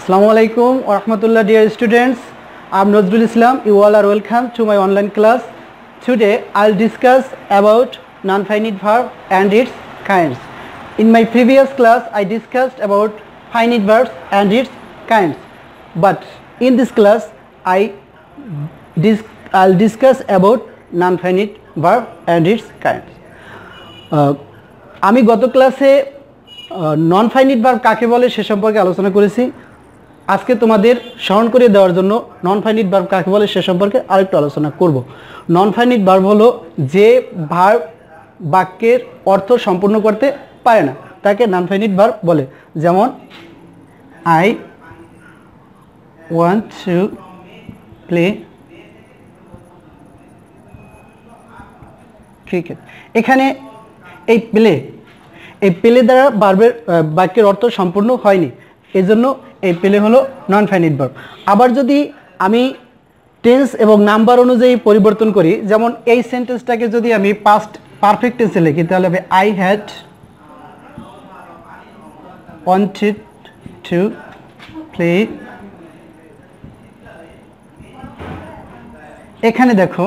আসসালামু আলাইকুম রহমতুল্লাহ dear students I'm Nazrul Islam you all are welcome to my online class today I'll discuss about non finite verb and its kinds in my previous class I discussed about finite verbs and its kinds but in this class I dis I'll discuss about non finite verb and its kinds আমি গত ক্লাসে নন finite verb কাকে বলে সে সম্পর্কে আলোচনা করেছি। আজকে তোমাদের স্মরণ করিয়ে দেওয়ার জন্য নন ফাইনিট ভার্ব কাকে বলে সে সম্পর্কে আরেকটু আলোচনা করব। নন ফাইনিট ভার্ব হলো যে ভার্ব বাক্যের অর্থ সম্পূর্ণ করতে পারে না, তাকে নন ফাইনিট ভার্ব বলে। যেমন I want to play cricket এখানে এই প্লে এই প্লে দ্বারা বার্বের বাক্যের অর্থ সম্পূর্ণ হয়নি। এই জন্য এই প্লে হলো নন ফাইনিট ভার্ব আবার যদি আমি টেন্স এবং নাম্বার অনুযায়ী পরিবর্তন করি, যেমন এই সেন্টেন্সটাকে যদি আমি পাস্ট পারফেক্ট টেন্সে লিখি, তাহলে হবে I had wanted to play এখানে দেখো,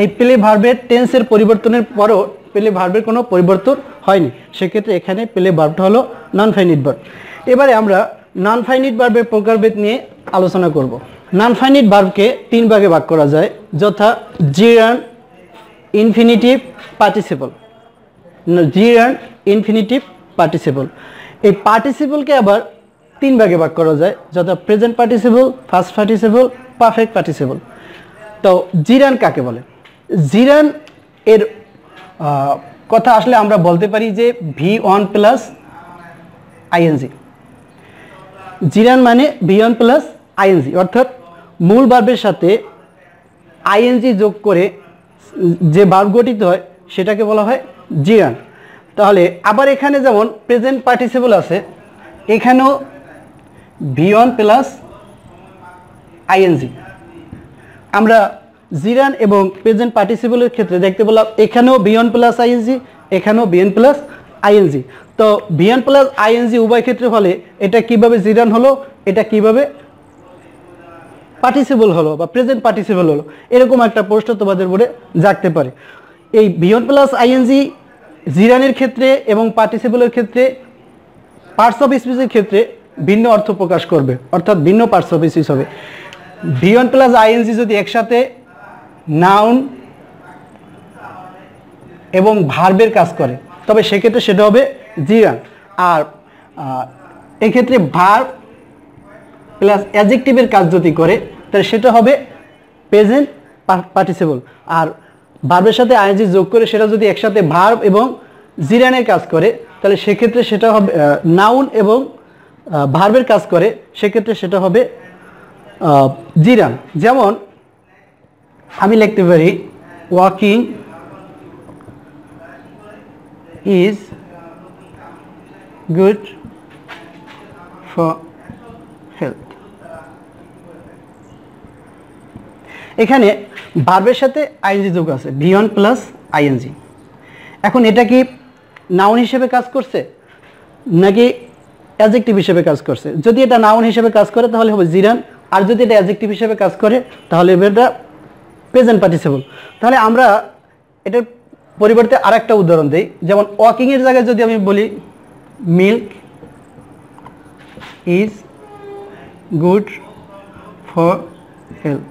এই প্লে ভার্বের টেন্সের পরিবর্তনের পরও প্লে ভার্বের কোনো পরিবর্তন হয়নি। সেক্ষেত্রে এখানে প্লে ভার্বটা হলো নন ফাইনিট ভার্ব এবারে আমরা নন ফাইনিট ভার্বের প্রকারভেদ নিয়ে আলোচনা করব। নন ফাইনিট ভার্বকে তিন ভাগে ভাগ করা যায়, যথা gerund infinitive participle gerund infinitive participle এই পার্টিসিপলকে আবার তিন ভাগে ভাগ করা যায়, যথা present participle first participle perfect participle তো জিরান কাকে বলে? জিরান এর কথা আসলে আমরা বলতে পারি যে V one plus ING gerund মানে ভি ওয়ান প্লাস আইএনজি অর্থাৎ মূল বার্বের সাথে আইএনজি যোগ করে যে বার্ব গঠিত হয়, সেটাকে বলা হয় জিরান। তাহলে আবার এখানে যেমন প্রেজেন্ট পার্টিসিপল আছে, এখানেও ভি ওয়ান প্লাস আইএনজি আমরা জিরান এবং প্রেজেন্ট পার্টিসিপলের ক্ষেত্রে দেখতে পেলাম এখানেও V one plus I N G এখানেও V one plus I N G তো V one plus I N G উভয় ক্ষেত্রে হলে এটা কীভাবে জিরান হলো, এটা কীভাবে পার্টিসিপল হলো বা প্রেজেন্ট পার্টিসিপল হলো, এরকম একটা প্রশ্ন তোমাদের বোর্ডে জাগতে পারে। এই বিয়ন প্লাস আইএনজি জিরানের ক্ষেত্রে এবং পার্টিসিপলের ক্ষেত্রে পার্টস অফ স্পিচের ক্ষেত্রে ভিন্ন অর্থ প্রকাশ করবে, অর্থাৎ ভিন্ন পার্টস অফ স্পিচ হবে। ভিওয়ান প্লাস আইএনজি যদি একসাথে নাউন এবং ভার্বের কাজ করে। তবে সেক্ষেত্রে সেটা হবে জিরান। আর এক্ষেত্রে ভার্ব প্লাস অ্যাজেক্টিভের কাজ যদি করে, তাহলে সেটা হবে প্রেজেন্ট পার্টিসিপল। আর ভার্বের সাথে আইএনজি যোগ করে সেটা যদি একসাথে ভার্ব এবং জিরানের কাজ করে, তাহলে সেক্ষেত্রে সেটা হবে নাউন এবং ভার্বের কাজ করে, সেক্ষেত্রে সেটা হবে জিরান। যেমন আমি লিখতে পারি walking is good for health এখানে ভার্বের সাথে আইএনজি যোগ আছে ভিওয়ান প্লাস আইএনজি এখন এটা কি নাউন হিসেবে কাজ করছে, নাকি অ্যাজেক্টিভ হিসেবে কাজ করছে? যদি এটা নাউন হিসেবে কাজ করে, তাহলে হবে জিরান, আর যদি এটা অ্যাজেক্টিভ হিসেবে কাজ করে, তাহলে এটা প্রেজেন্ট পার্টিসিপল তাহলে আমরা এটার পরিবর্তে আরেকটা উদাহরণ দিই। যেমন ওয়াকিংয়ের জায়গায় যদি আমি বলি milk is good for health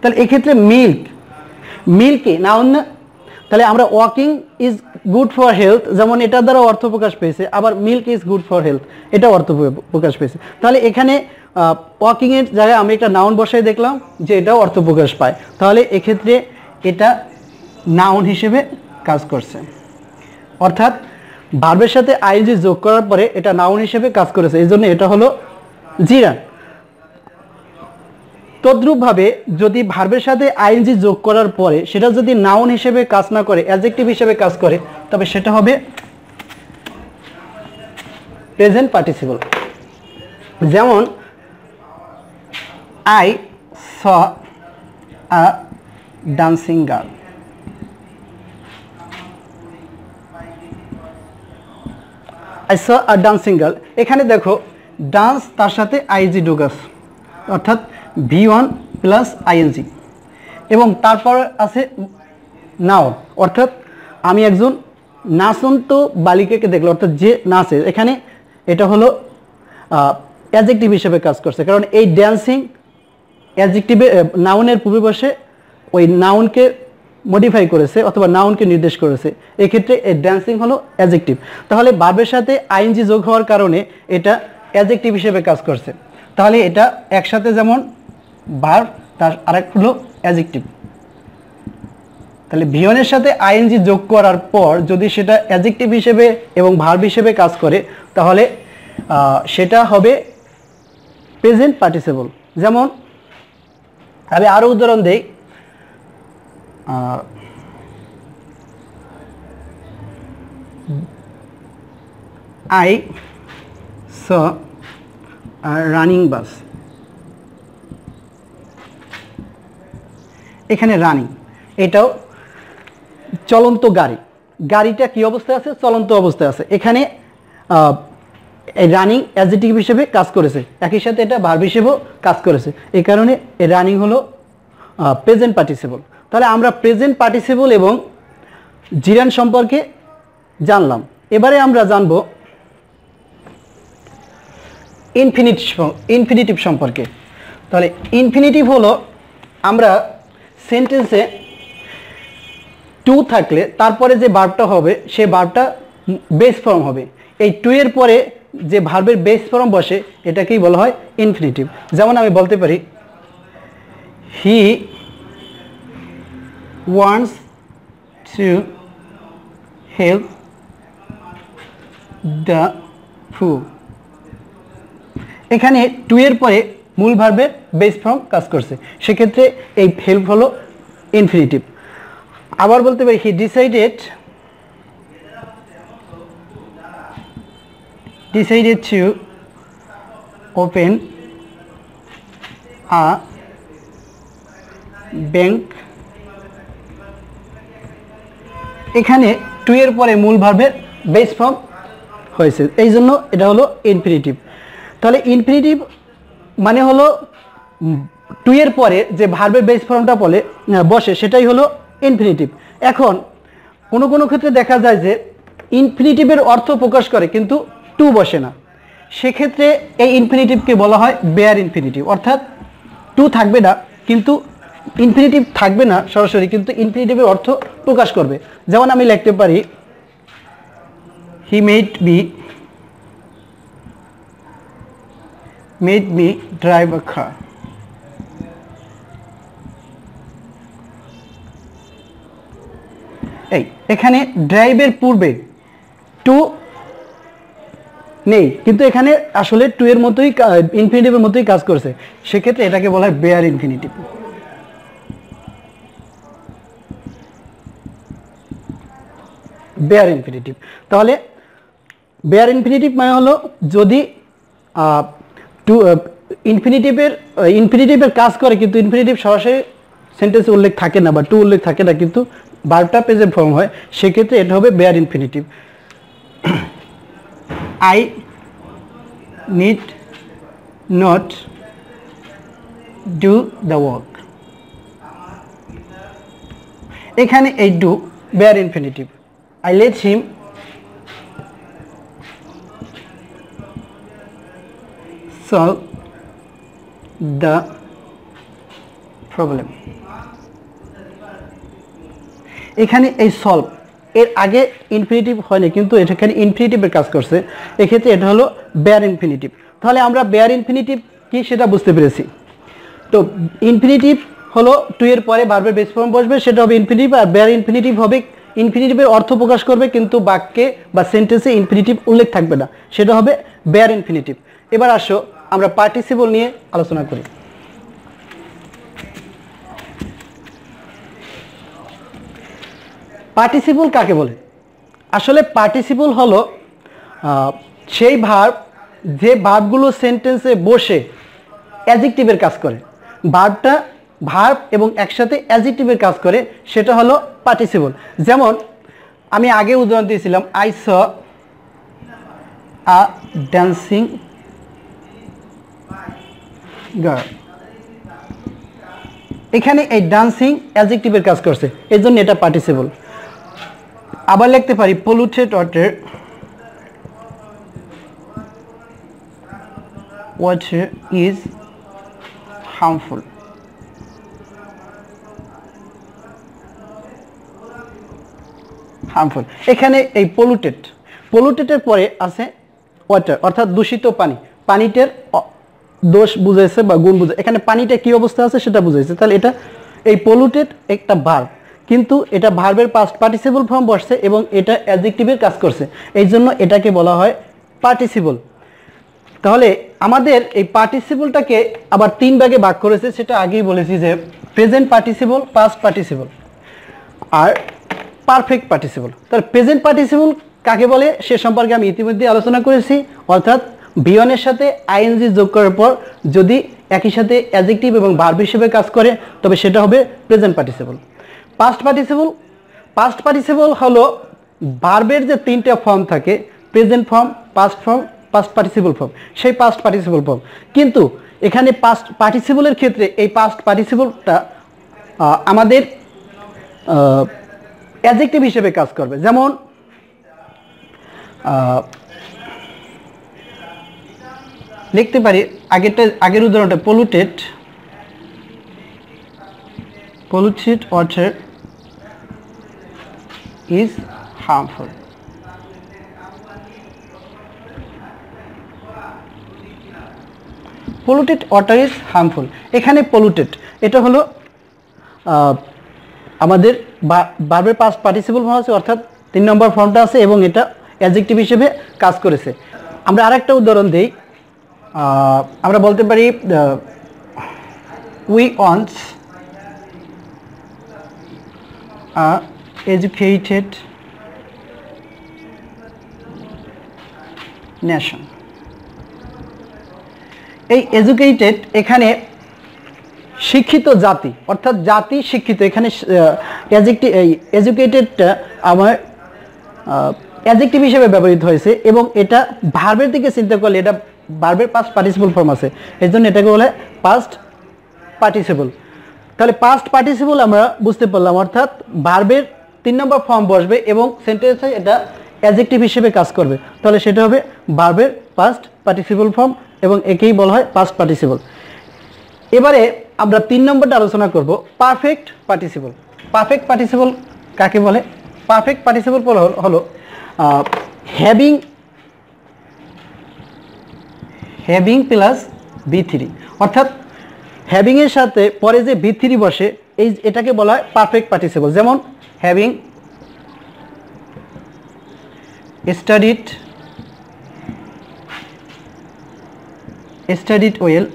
তাহলে এক্ষেত্রে মিল্ক মিল্কে না তাহলে আমরা walking is good for health যেমন এটার দ্বারা অর্থ প্রকাশ পেয়েছে, আবার milk is good for health এটা অর্থ প্রকাশ পেয়েছে। তাহলে এখানে ওয়াকিং এর জায়গায় আমি একটা নাউন বসাই দেখলাম যে এটাও অর্থ প্রকাশ পায়। তাহলে এক্ষেত্রে এটা নাউন হিসেবে কাজ করছে। অর্থাৎ ভার্বের সাথে আইনজি যোগ করার পরে এটা নাউন হিসেবে কাজ করেছে। এই জন্য এটা হলো জিরান তদ্রূপভাবে যদি ভার্বের সাথে আইএনজি যোগ করার পরে সেটা যদি নাউন হিসেবে কাজ না করে অ্যাডজেক্টিভ হিসেবে কাজ করে, তবে সেটা হবে প্রেজেন্ট পার্টিসিপল যেমন I saw a dancing girl I saw a dancing girl এখানে দেখো ডান্স তার সাথে আইজি ডুগাস অর্থাৎ ভি ওয়ান প্লাস আইএনজি এবং তারপর আছে নাও, অর্থাৎ আমি একজন নাচন্ত বালিকাকে দেখলাম, অর্থাৎ যে নাচে, এখানে এটা হলো অ্যাজেক্টিভ হিসেবে কাজ করছে, কারণ এই ড্যান্সিং অ্যাজেক্টিভে নাউনের পূর্বে বসে ওই নাউনকে মডিফাই করেছে অথবা নাউনকে নির্দেশ করেছে। এক্ষেত্রে এই ড্যান্সিং হলো অ্যাজেক্টিভ তাহলে বার্বের সাথে আইনজি যোগ হওয়ার কারণে এটা অ্যাজেক্টিভ হিসেবে কাজ করছে। তাহলে এটা একসাথে যেমন বার তার আরেক হলো অ্যাজেক্টিভ তাহলে ভিয়নের সাথে আইএনজি যোগ করার পর যদি সেটা অ্যাজেক্টিভ হিসেবে এবং ভার্ব হিসেবে কাজ করে, তাহলে সেটা হবে প্রেজেন্ট পার্টিসিপল যেমন আমি আরও উদাহরণ দেই। আই স রানিং বাস এখানে রানিং এটাও চলন্ত গাড়ি। গাড়িটা কি অবস্থায় আছে? চলন্ত অবস্থায় আছে। এখানে রানিং অ্যাজিটিভ হিসেবে কাজ করেছে। একই সাথে এটা ভার্ব হিসেবেও কাজ করেছে। এই কারণে রানিং হলো প্রেজেন্ট পার্টিসিপল তাহলে আমরা প্রেজেন্ট পার্টিসিপল এবং জিরান সম্পর্কে জানলাম। এবারে আমরা জানব ইনফিনিট ইনফিনিটিভ সম্পর্কে। তাহলে ইনফিনিটিভ হলো, আমরা সেন্টেন্সে টু থাকলে তারপরে যে ভার্বটা হবে, সে ভার্বটা বেস ফর্ম হবে। এই টু এর পরে যে ভার্বের বেস ফর্ম বসে, এটাকেই বলা হয় ইনফিনিটিভ যেমন আমি বলতে পারি he wants to help the few এখানে টু এর পরে মূল ভার্বের বেস ফর্ম কাজ করছে। সেক্ষেত্রে এই হেল্প হলো ইনফিনিটিভ আবার বলতে পারি he decided decided to open a bank. এখানে টু এর পরে মূল ভার্বের বেস ফর্ম হয়েছে। এই জন্য এটা হলো ইনফিনিটিভ তাহলে ইনফিনিটিভ মানে হলো টু এর পরে যে ভার্বের বেস ফর্মটা বলে, বসে, সেটাই হলো ইনফিনিটিভ এখন কোনো কোনো ক্ষেত্রে দেখা যায় যে ইনফিনিটিভের অর্থ প্রকাশ করে, কিন্তু টু বসে না। সেক্ষেত্রে এই ইনফিনিটিভকে বলা হয় বেয়ার ইনফিনিটিভ অর্থাৎ টু থাকবে না, কিন্তু ইনফিনিটিভ থাকবে না সরাসরি, কিন্তু ইনফিনিটিভের অর্থ প্রকাশ করবে। যেমন আমি লিখতে পারি he made me made me drive a car এই, এখানে ড্রাইভের পূর্বে টু নেই। কিন্তু এখানে আসলে টু এর মতোই ইনফিনিটিভের মতোই কাজ করছে। সেক্ষেত্রে এটাকে বলা হয় বেয়ার ইনফিনিটিভ বেয়ার ইনফিনিটিভ তাহলে বেয়ার ইনফিনিটিভ মানে হলো যদি টু ইনফিনিটিভের ইনফিনিটিভের কাজ করে কিন্তু ইনফিনিটিভ সরাসরি সেন্টেন্সে উল্লেখ থাকে না বা টু উল্লেখ থাকে না কিন্তু বারটা পেজে ফর্ম হয়, সেক্ষেত্রে এটা হবে bare infinitive I need not do the work এখানে এই do bare infinitive I let him solve the problem. এখানে এই সলভ এর আগে ইনফিনিটিভ হয়নি, কিন্তু এখানে ইনফিনিটিভের কাজ করছে। এক্ষেত্রে এটা হলো বেয়ার ইনফিনিটিভ তাহলে আমরা বেয়ার ইনফিনিটিভ কি সেটা বুঝতে পেরেছি। তো ইনফিনিটিভ হলো টু এর পরে ভার্বের বেস ফর্ম বসবে, সেটা হবে ইনফিনিটিভ আর বেয়ার ইনফিনিটিভ হবে ইনফিনিটিভের অর্থ প্রকাশ করবে, কিন্তু বাক্যে বা সেন্টেন্সে ইনফিনিটিভ উল্লেখ থাকবে না। সেটা হবে বেয়ার ইনফিনিটিভ এবার আসো, আমরা পার্টিসিপল নিয়ে আলোচনা করি। পার্টিসিপল কাকে বলে? আসলে পার্টিসিপল হলো সেই ভার্ব যে ভার্বগুলো সেন্টেন্সে বসে অ্যাজেক্টিভের কাজ করে। ভার্বটা ভার্ব এবং একসাথে অ্যাজেক্টিভের কাজ করে, সেটা হলো পার্টিসিপল যেমন, আমি আগে উদাহরণ দিয়েছিলাম I saw a dancing girl এখানে এই ডান্সিং অ্যাডজেক্টিভের কাজ করছে এই জন্য এটা পার্টিসিপল আবার লিখতে পারি polluted water water is harmful harmful এখানে এই পলুটেড পলুটেডের পরে আছে ওয়াটার অর্থাৎ দূষিত পানি। পানিটার দোষ বুঝাইছে বা গুণ বুঝাই এখানে পানিটা কি অবস্থা আছে সেটা বুঝাইছে। তাহলে এটা এই পলুটেড একটা ভার্ব কিন্তু এটা ভার্বের পাস্ট পার্টিসিপল ফর্ম বসছে এবং এটা অ্যাডজেক্টিভের কাজ করছে। এই জন্য এটাকে বলা হয় পার্টিসিপল তাহলে আমাদের এই পার্টিসিপলটাকে আবার তিন ভাগে ভাগ করেছে, সেটা আগেই বলেছি যে প্রেজেন্ট পার্টিসিপল পাস্ট পার্টিসিপল আর পারফেক্ট পার্টিসিপল তাহলে প্রেজেন্ট পার্টিসিপল কাকে বলে? সে সম্পর্কে আমি ইতিমধ্যে আলোচনা করেছি। অর্থাৎ বিয়নের সাথে আইএনজি যোগ করার পর যদি একই সাথে অ্যাডজেক্টিভ এবং ভার্ব হিসেবে কাজ করে, তবে সেটা হবে present participle past participle past participle হলো ভার্বের যে তিনটা ফর্ম থাকে present form past form past participle form সেই পাস্ট পার্টিসিপল ফর্ম কিন্তু এখানে পাস্ট পার্টিসিপলের ক্ষেত্রে এই পাস্ট পার্টিসিপলটা আমাদের অ্যাডজেক্টিভ হিসেবে কাজ করবে। যেমন লিখতে পারি, আগেরটা, আগের উদাহরণটা polluted polluted water is harmful polluted water is harmful এখানে পলুটেড এটা হলো আমাদের বার্বের পাস পার্টিসিপল ফর্ম আছে, অর্থাৎ তিন নম্বর ফর্মটা আছে এবং এটা অ্যাডজেক্টিভ হিসেবে কাজ করেছে। আমরা আরেকটা উদাহরণ দিই আমরা বলতে পারি উই ওয়ান্টস এডুকেটেড নেশন এই এডুকেটেড এখানে শিক্ষিত জাতি, অর্থাৎ জাতি শিক্ষিত, এখানে এই এডুকেটেডটা আমার অ্যাজেক্টিভ হিসেবে ব্যবহৃত হয়েছে এবং এটা ভার্বের দিকে চিন্তা করলে এটা ভার্বের পাস্ট পার্টিসিপল ফর্ম আছে। এই জন্য এটাকে বলে পাস্ট পার্টিসিপল তাহলে পাস্ট পার্টিসিপল আমরা বুঝতে পারলাম, অর্থাৎ ভার্বের তিন নম্বর ফর্ম বসবে এবং সেন্টেন্সে এটা অ্যাজেক্টিভ হিসেবে কাজ করবে। তাহলে সেটা হবে ভার্বের পাস্ট পার্টিসিপল ফর্ম এবং একেই বলা হয় পাস্ট পার্টিসিপল এবারে আমরা তিন নম্বরটা আলোচনা করব পারফেক্ট পার্টিসিপল পারফেক্ট পার্টিসিপল কাকে বলে? পারফেক্ট পার্টিসিপল হলো having having plus V three অর্থাৎ হ্যাভিংয়ের সাথে পরে যে বি থ্রি বসে, এই এটাকে বলা হয় পারফেক্ট পার্টিসিপল যেমন having studied studied well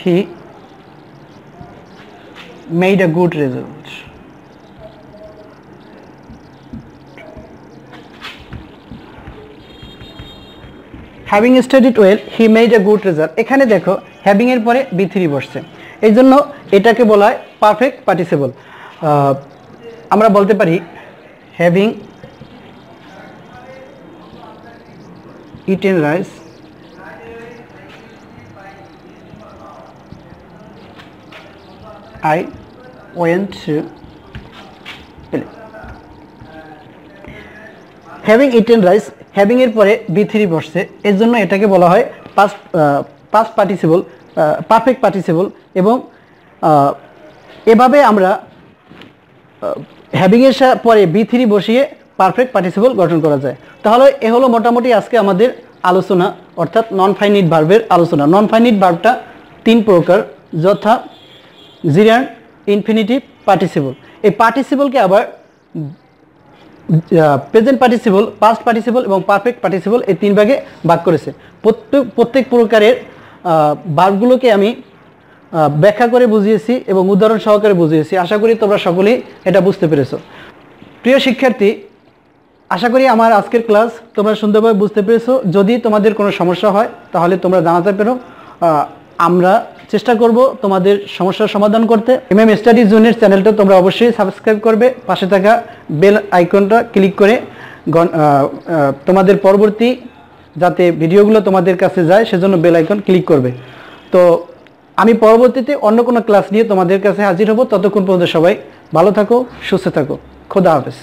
he made a good result. Having studied well he made a good result এখানে দেখো হ্যাভিং এর পরে বি থ্রি বসছে। এই জন্য এটাকে বলা হয় পারফেক্ট পার্টিসিপল আমরা বলতে পারি having eaten rice I went to play. Having eaten rice having এর পরে বি থ্রি বসছে এর জন্য এটাকে বলা হয় past past participle perfect participle এবং এভাবে আমরা হ্যাভিং এর পরে বি থ্রি বসিয়ে পারফেক্ট পার্টিসিপল গঠন করা যায়। তাহলে এ হলো মোটামুটি আজকে আমাদের আলোচনা, অর্থাৎ নন ফাইনিট ভার্বের আলোচনা। নন ফাইনিট ভার্বটা তিন প্রকার, যথা জিরান ইনফিনিটিভ পার্টিসিপল এই পার্টিসিপলকে আবার প্রেজেন্ট পার্টিসিপল পাস্ট পার্টিসিপল এবং পারফেক্ট পার্টিসিপল এই তিন ভাগে ভাগ করেছে। প্রত্যেক প্রত্যেক প্রকারের ভার্বগুলোকে আমি ব্যাখ্যা করে বুঝিয়েছি এবং উদাহরণ সহকারে বুঝিয়েছি। আশা করি তোমরা সকলেই এটা বুঝতে পেরেছ। প্রিয় শিক্ষার্থী, আশা করি আমার আজকের ক্লাস তোমরা সুন্দরভাবে বুঝতে পেরেছ। যদি তোমাদের কোনো সমস্যা হয়, তাহলে তোমরা জানাতে পারো। আমরা চেষ্টা করব তোমাদের সমস্যার সমাধান করতে। এম এম স্টাডি জোনের চ্যানেলটা তোমরা অবশ্যই সাবস্ক্রাইব করবে। পাশে থাকা বেল আইকনটা ক্লিক করে তোমাদের পরবর্তী যাতে ভিডিওগুলো তোমাদের কাছে যায়, সেজন্য বেল আইকন ক্লিক করবে। তো আমি পরবর্তীতে অন্য কোনো ক্লাস নিয়ে তোমাদের কাছে হাজির হব। ততক্ষণ পর্যন্ত সবাই ভালো থাকো, সুস্থ থাকো। খোদা হাফেজ।